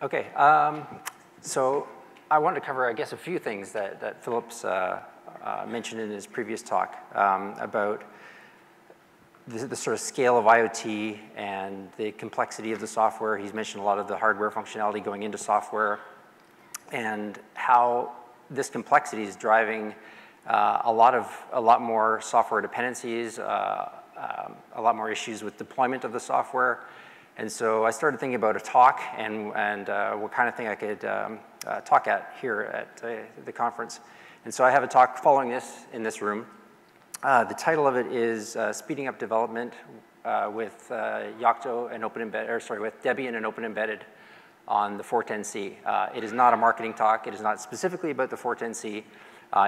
Okay, um, so I wanted to cover, I guess, a few things that, that Philip's uh, uh, mentioned in his previous talk um, about the, the, sort of scale of IoT and the complexity of the software. He's mentioned a lot of the hardware functionality going into software and how this complexity is driving uh, a lot of, a lot more software dependencies, uh, um, a lot more issues with deployment of the software, and so I started thinking about a talk and, and uh, what kind of thing I could um, uh, talk at here at uh, the conference. And so I have a talk following this in this room. Uh, the title of it is uh, Speeding Up Development uh, with Yocto and Open Embedded, or sorry, with Debian and Open Embedded on the 410C. it is not a marketing talk. It is not specifically about the 410C.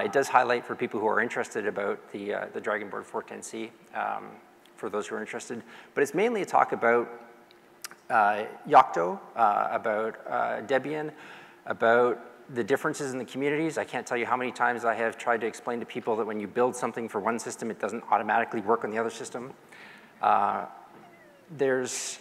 it does highlight for people who are interested about the, the Dragonboard 410C, um, for those who are interested. But it's mainly a talk about uh, Yocto, uh, about uh, Debian, about the differences in the communities. I can't tell you how many times I have tried to explain to people that when you build something for one system, it doesn't automatically work on the other system. Uh, there's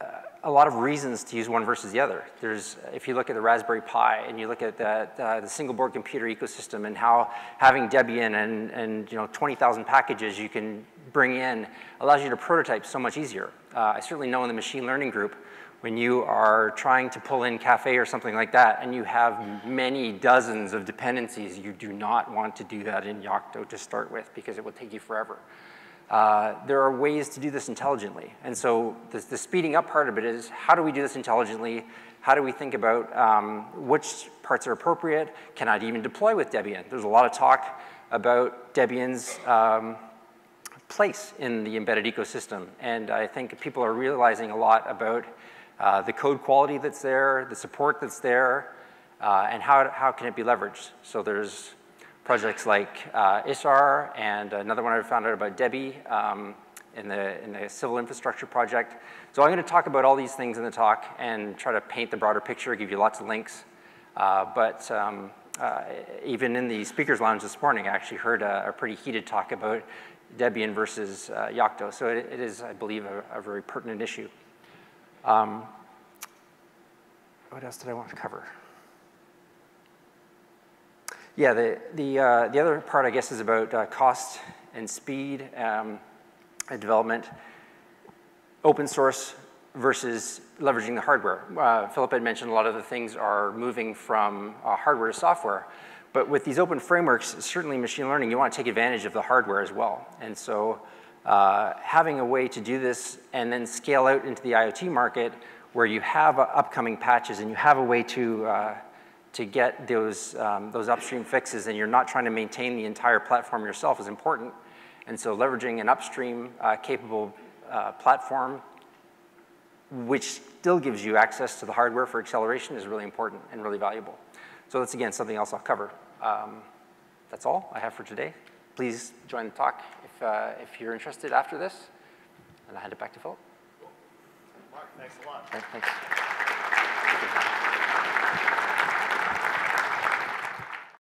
uh, a lot of reasons to use one versus the other. There's, if you look at the Raspberry Pi and you look at that, uh, the single board computer ecosystem and how having Debian and, and you know, 20,000 packages you can bring in allows you to prototype so much easier. Uh, I certainly know in the machine learning group, when you are trying to pull in Caffe or something like that, and you have many dozens of dependencies, you do not want to do that in Yocto to start with because it will take you forever. Uh, there are ways to do this intelligently. And so the, the, speeding up part of it is how do we do this intelligently? How do we think about um, which parts are appropriate? Can I even deploy with Debian? There's a lot of talk about Debian's um, place in the embedded ecosystem. And I think people are realizing a lot about uh, the code quality that's there, the support that's there, uh, and how, how can it be leveraged. So there's projects like uh, ISAR and another one I found out about Deby um, in, the, in the civil infrastructure project. So I'm going to talk about all these things in the talk and try to paint the broader picture, give you lots of links. Uh, but um, uh, even in the speaker's lounge this morning, I actually heard a, a pretty heated talk about Debian versus uh, Yocto. So it, it is, I believe, a, a very pertinent issue. Um, what else did I want to cover? Yeah, the, the, uh, the other part, I guess, is about uh, cost and speed um, and development. Open source versus leveraging the hardware. Uh, Philip had mentioned a lot of the things are moving from uh, hardware to software. But with these open frameworks, certainly machine learning, you want to take advantage of the hardware as well. And so uh, having a way to do this and then scale out into the IoT market where you have uh, upcoming patches and you have a way to, uh, to get those, um, those upstream fixes and you're not trying to maintain the entire platform yourself is important. And so leveraging an upstream uh, capable uh, platform which still gives you access to the hardware for acceleration is really important and really valuable. So that's, again, something else I'll cover. Um, that's all I have for today. Please join the talk if, uh, if you're interested after this. And I'll hand it back to Philip. Cool. Mark, thanks a lot. thanks.